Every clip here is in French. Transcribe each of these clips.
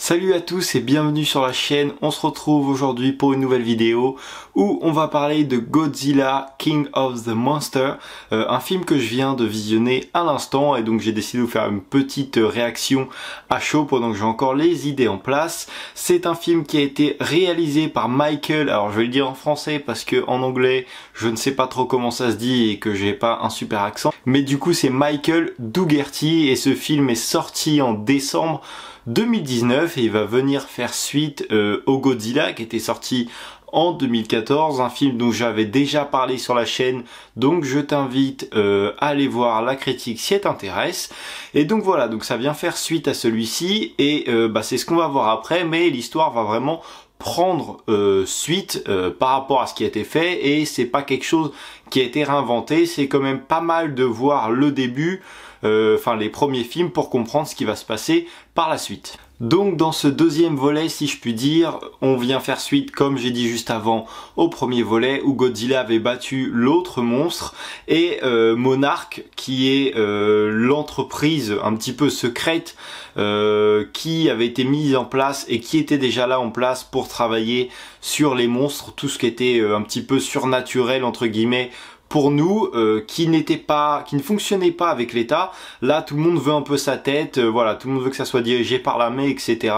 Salut à tous et bienvenue sur la chaîne. On se retrouve aujourd'hui pour une nouvelle vidéo où on va parler de Godzilla King of the Monster, euh, un film que je viens de visionner à l'instant et donc j'ai décidé de vous faire une petite réaction à chaud pendant que j'ai encore les idées en place. C'est un film qui a été réalisé par Michael, alors je vais le dire en français parce que en anglais je ne sais pas trop comment ça se dit et que j'ai pas un super accent, mais du coup c'est Michael Dougherty et ce film est sorti en décembre 2019 et il va venir faire suite euh, au Godzilla qui était sorti en 2014, un film dont j'avais déjà parlé sur la chaîne, donc je t'invite euh, à aller voir la critique si elle t'intéresse. Et donc voilà, donc ça vient faire suite à celui-ci, et euh, bah, c'est ce qu'on va voir après, mais l'histoire va vraiment prendre suite par rapport à ce qui a été fait, et c'est pas quelque chose qui a été réinventé, c'est quand même pas mal de voir le début, euh, enfin les premiers films pour comprendre ce qui va se passer par la suite. Donc dans ce deuxième volet, si je puis dire, on vient faire suite, comme j'ai dit juste avant, au premier volet où Godzilla avait battu l'autre monstre et euh, Monarch, qui est euh, l'entreprise un petit peu secrète qui avait été mise en place et qui était déjà là en place pour travailler sur les monstres, tout ce qui était un petit peu surnaturel entre guillemets pour nous euh, qui n'était pas qui ne fonctionnait pas avec l'État. Là tout le monde veut un peu sa tête euh, voilà tout le monde veut que ça soit dirigé par l'armée etc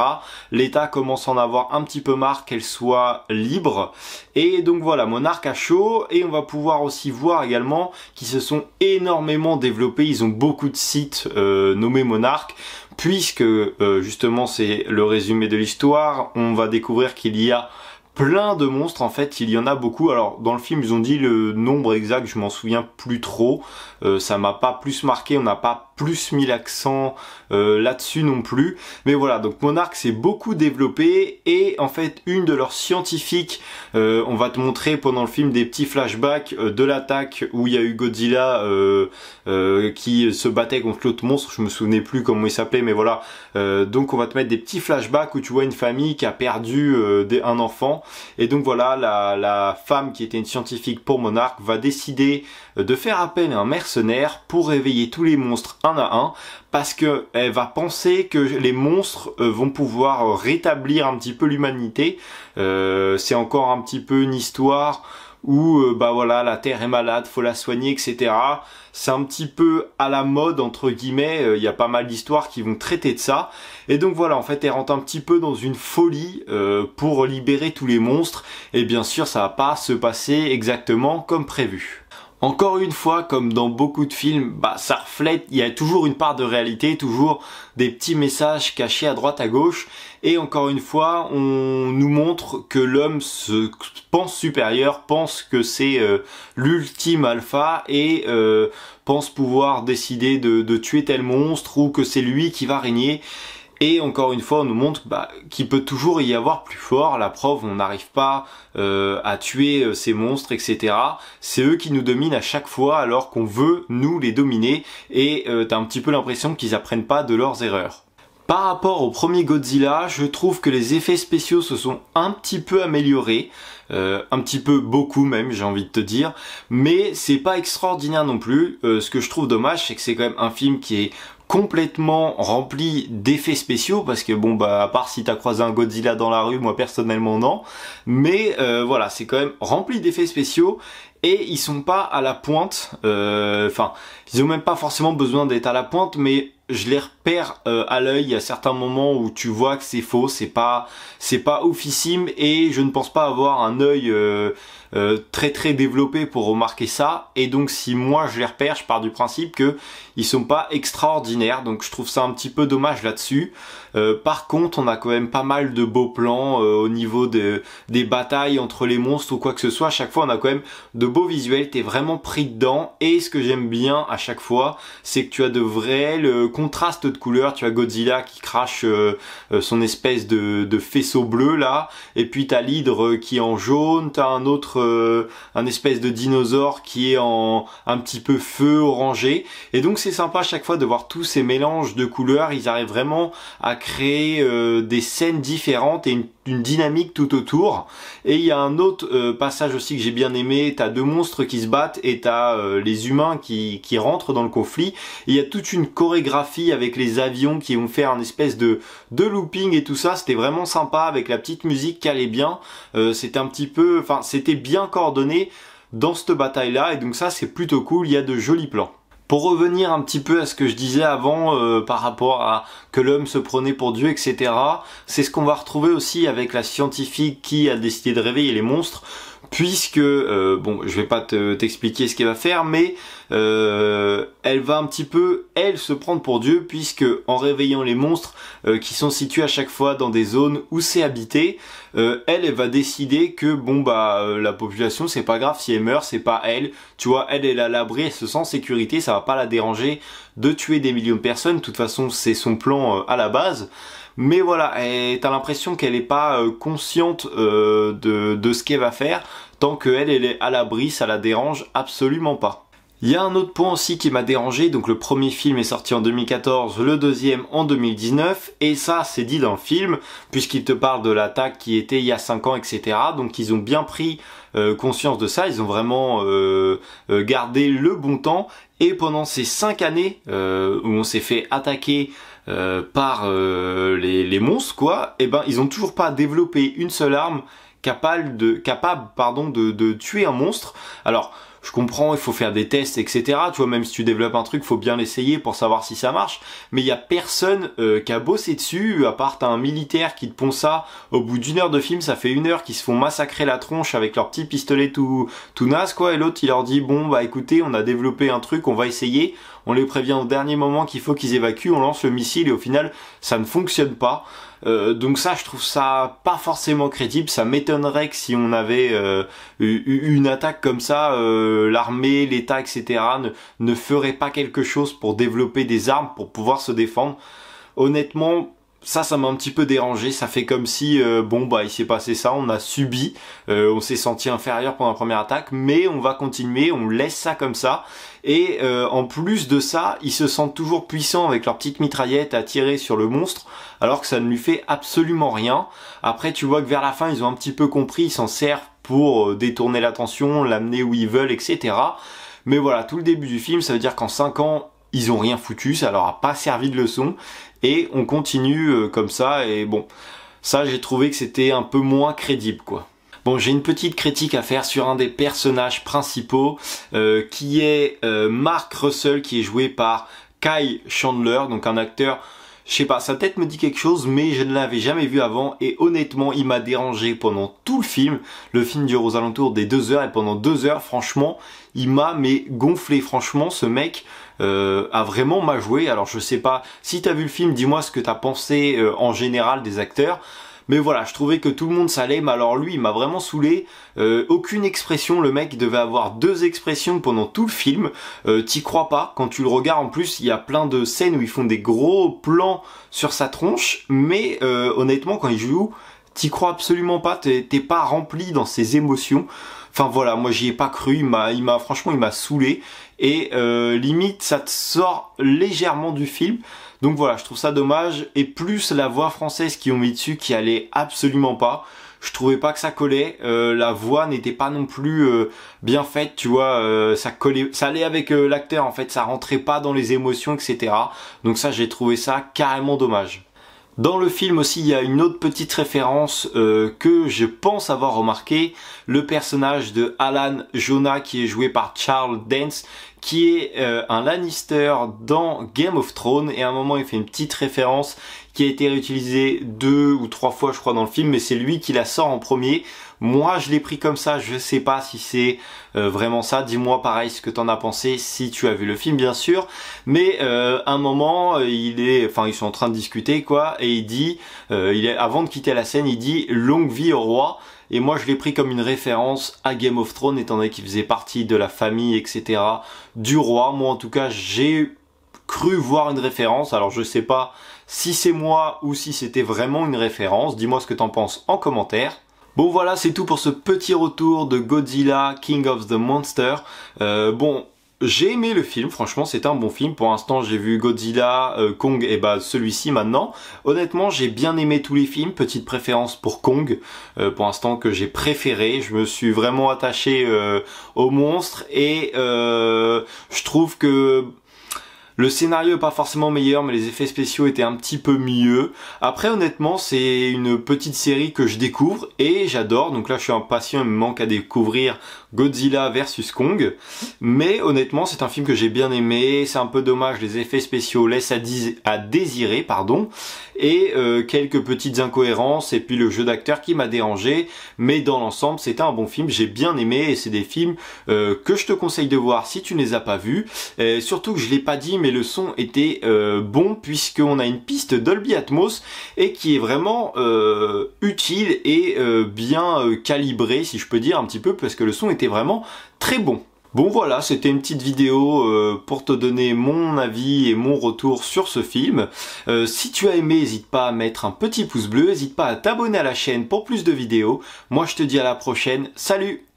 l'État commence à en avoir un petit peu marre qu'elle soit libre. Et donc voilà Monarque a chaud et on va pouvoir aussi voir également qu'ils se sont énormément développés. Ils ont beaucoup de sites euh, nommés Monarque puisque justement c'est le résumé de l'histoire. On va découvrir qu'il y a plein de monstres en fait, il y en a beaucoup. Alors dans le film ils ont dit le nombre exact, je m'en souviens plus trop. Euh, ça m'a pas plus marqué, on n'a pas plus mis l'accent euh, là-dessus non plus. Mais voilà, donc Monarch s'est beaucoup développé et en fait une de leurs scientifiques, euh, on va te montrer pendant le film des petits flashbacks euh, de l'attaque où il y a eu Godzilla qui se battait contre l'autre monstre, je me souvenais plus comment il s'appelait, mais voilà. donc on va te mettre des petits flashbacks où tu vois une famille qui a perdu un enfant et donc voilà, la, la femme qui était une scientifique pour Monarch va décider de faire appel à un mercenaire pour réveiller tous les monstres parce que elle va penser que les monstres euh, vont pouvoir rétablir un petit peu l'humanité. Euh, c'est encore un petit peu une histoire où euh, bah voilà la terre est malade, faut la soigner, etc. C'est un petit peu à la mode entre guillemets. Il y a pas mal d'histoires qui vont traiter de ça. Et donc voilà, en fait, elle rentre un petit peu dans une folie pour libérer tous les monstres. Et bien sûr, ça va pas se passer exactement comme prévu. Encore une fois, comme dans beaucoup de films, bah ça reflète, il y a toujours une part de réalité, toujours des petits messages cachés à droite à gauche. Et encore une fois, on nous montre que l'homme se pense supérieur, pense que c'est euh, l'ultime alpha et euh, pense pouvoir décider de, de tuer tel monstre ou que c'est lui qui va régner. Et encore une fois, on nous montre bah, qu'il peut toujours y avoir plus fort. La preuve, on n'arrive pas euh, à tuer euh, ces monstres, etc. C'est eux qui nous dominent à chaque fois alors qu'on veut nous les dominer. Et euh, t'as un petit peu l'impression qu'ils apprennent pas de leurs erreurs. Par rapport au premier Godzilla, je trouve que les effets spéciaux se sont un petit peu améliorés. Un petit peu beaucoup même j'ai envie de te dire mais c'est pas extraordinaire non plus ce que je trouve dommage c'est que c'est quand même un film qui est complètement rempli d'effets spéciaux parce que bon bah à part si t'as croisé un Godzilla dans la rue moi personnellement non. Mais euh, voilà c'est quand même rempli d'effets spéciaux et ils sont pas à la pointe enfin ils ont même pas forcément besoin d'être à la pointe mais je les repère euh, à l'œil à certains moments où tu vois que c'est faux, c'est pas c'est pas oufissime et je ne pense pas avoir un œil euh, euh, très très développé pour remarquer ça et donc si moi je les repère, je pars du principe que ils sont pas extraordinaires donc je trouve ça un petit peu dommage là-dessus. par contre, on a quand même pas mal de beaux plans au niveau de, des batailles entre les monstres ou quoi que ce soit. À chaque fois, on a quand même de beaux visuels. T'es vraiment pris dedans et ce que j'aime bien à chaque fois, c'est que tu as de le contraste de couleurs. Tu as Godzilla qui crache euh, euh, son espèce de, faisceau bleu là, et puis t'as l'hydre qui est en jaune, t'as un autre, euh, un espèce de dinosaure qui est en un petit peu feu orangé. Et donc c'est sympa à chaque fois de voir tous ces mélanges de couleurs. Ils arrivent vraiment à créer des scènes différentes et une une dynamique tout autour. Et il y a un autre euh, passage aussi que j'ai bien aimé, t'as deux monstres qui se battent et t'as euh, les humains qui, qui rentrent dans le conflit. il y a toute une chorégraphie avec les avions qui vont faire un espèce de, de looping et tout ça. C'était vraiment sympa avec la petite musique qui allait bien. Euh, c'était un petit peu, enfin c'était bien coordonné dans cette bataille là et donc ça c'est plutôt cool. Il y a de jolis plans. Pour revenir un petit peu à ce que je disais avant euh, par rapport à que l'homme se prenait pour Dieu, etc., c'est ce qu'on va retrouver aussi avec la scientifique qui a décidé de réveiller les monstres puisque euh, bon je vais pas t'expliquer ce qu'elle va faire mais euh, elle va un petit peu elle se prendre pour Dieu puisque en réveillant les monstres euh, qui sont situés à chaque fois dans des zones où c'est habité elle elle va décider que bon bah la population c'est pas grave si elle meurt c'est pas elle. Tu vois elle elle est à l'abri elle se sent en sécurité ça va pas la déranger de tuer des millions de personnes. De toute façon c'est son plan à la base mais voilà, t'as l'impression qu'elle n'est pas euh, consciente euh, de, de ce qu'elle va faire. Tant qu'elle, elle est à l'abri, ça la dérange absolument pas. Il y a un autre point aussi qui m'a dérangé, donc le premier film est sorti en 2014, le deuxième en 2019, et ça c'est dit dans le film, puisqu'il te parle de l'attaque qui était il y a 5 ans, etc. Donc ils ont bien pris euh, conscience de ça, ils ont vraiment gardé le bon temps, et pendant ces 5 années où on s'est fait attaquer euh, par euh, les, monstres, quoi, et eh ben ils ont toujours pas développé une seule arme capable de, capable, pardon, de tuer un monstre. Alors, je comprends, il faut faire des tests, etc. Tu vois, même si tu développes un truc, faut bien l'essayer pour savoir si ça marche. Mais il y a personne euh, qui a bossé dessus, à part un militaire qui te pond ça. Au bout d'une heure de film, ça fait une heure qu'ils se font massacrer la tronche avec leur petit pistolet tout, tout naze, quoi. Et l'autre, il leur dit, bon, bah écoutez, on a développé un truc, on va essayer. On les prévient au dernier moment qu'il faut qu'ils évacuent, on lance le missile et au final, ça ne fonctionne pas. Euh, donc ça, je trouve ça pas forcément crédible. Ça m'étonnerait que si on avait euh, une attaque comme ça, euh, l'armée, l'État, etc. Ne, ne ferait pas quelque chose pour développer des armes pour pouvoir se défendre. Honnêtement, ça, ça m'a un petit peu dérangé. Ça fait comme si, euh, bon, bah, il s'est passé ça, on a subi, euh, on s'est senti inférieur pendant la première attaque, mais on va continuer, on laisse ça comme ça. Et euh, en plus de ça, ils se sentent toujours puissants avec leur petite mitraillette à tirer sur le monstre, alors que ça ne lui fait absolument rien. Après, tu vois que vers la fin, ils ont un petit peu compris, ils s'en servent pour détourner l'attention, l'amener où ils veulent, etc. Mais voilà, tout le début du film, ça veut dire qu'en 5 ans, ils ont rien foutu, ça leur a pas servi de leçon et on continue euh, comme ça et bon, ça j'ai trouvé que c'était un peu moins crédible quoi. Bon, j'ai une petite critique à faire sur un des personnages principaux euh, qui est euh, Mark Russell qui est joué par Kai Chandler, donc un acteur je sais pas, sa tête me dit quelque chose, mais je ne l'avais jamais vu avant et honnêtement, il m'a dérangé pendant tout le film. Le film dure aux alentours des deux heures et pendant deux heures, franchement, il m'a mais gonflé. Franchement, ce mec euh, a vraiment mal joué. Alors je sais pas, si t'as vu le film, dis-moi ce que t'as pensé euh, en général des acteurs. Mais voilà, je trouvais que tout le monde s'allait, mais alors lui, il m'a vraiment saoulé. Euh, aucune expression, le mec devait avoir deux expressions pendant tout le film. Euh, T'y crois pas, quand tu le regardes en plus, il y a plein de scènes où ils font des gros plans sur sa tronche, mais euh, honnêtement, quand il joue, t'y crois absolument pas, t'es pas rempli dans ses émotions. Enfin voilà, moi j'y ai pas cru, il m'a, franchement, il m'a saoulé. Et limite, ça te sort légèrement du film. Donc voilà, je trouve ça dommage. Et plus la voix française qui ont mis dessus qui allait absolument pas. Je trouvais pas que ça collait. Euh, la voix n'était pas non plus euh, bien faite, tu vois. ça collait, ça allait avec l'acteur en fait. Ça rentrait pas dans les émotions, etc. Donc ça, j'ai trouvé ça carrément dommage. Dans le film aussi, il y a une autre petite référence euh, que je pense avoir remarqué. Le personnage de Alan Jonah qui est joué par Charles Dance qui est euh, un Lannister dans Game of Thrones et à un moment il fait une petite référence qui a été réutilisée deux ou trois fois je crois dans le film mais c'est lui qui la sort en premier. Moi je l'ai pris comme ça, je sais pas si c'est euh, vraiment ça, dis-moi pareil ce que t'en as pensé si tu as vu le film bien sûr, mais euh, un moment il est, enfin ils sont en train de discuter quoi et il dit, il est, avant de quitter la scène il dit longue vie au roi et moi, je l'ai pris comme une référence à Game of Thrones, étant donné qu'il faisait partie de la famille, etc. du roi. Moi, en tout cas, j'ai cru voir une référence. Alors, je sais pas si c'est moi ou si c'était vraiment une référence. Dis-moi ce que t'en penses en commentaire. Bon voilà, c'est tout pour ce petit retour de Godzilla King of the Monster. Euh, bon, j'ai aimé le film, franchement c'est un bon film. Pour l'instant j'ai vu Godzilla, euh, Kong et bah celui-ci maintenant. Honnêtement j'ai bien aimé tous les films, petite préférence pour Kong, euh, pour l'instant que j'ai préféré. Je me suis vraiment attaché euh, au monstre et je trouve que le scénario est pas forcément meilleur, mais les effets spéciaux étaient un petit peu mieux. Après, honnêtement, c'est une petite série que je découvre et j'adore. Donc là, je suis impatient, il me manque à découvrir Godzilla vs Kong. Mais honnêtement, c'est un film que j'ai bien aimé. C'est un peu dommage, les effets spéciaux laissent à, désirer, pardon. Et euh, quelques petites incohérences et puis le jeu d'acteur qui m'a dérangé. Mais dans l'ensemble, c'était un bon film. J'ai bien aimé et c'est des films euh, que je te conseille de voir si tu ne les as pas vus. Surtout que je l'ai pas dit, mais le son était euh, bon puisqu'on a une piste Dolby Atmos et qui est vraiment euh, utile et euh, bien calibré si je peux dire un petit peu parce que le son était vraiment très bon. Bon voilà, c'était une petite vidéo pour te donner mon avis et mon retour sur ce film. si tu as aimé, n'hésite pas à mettre un petit pouce bleu, n'hésite pas à t'abonner à la chaîne pour plus de vidéos. Moi je te dis à la prochaine, salut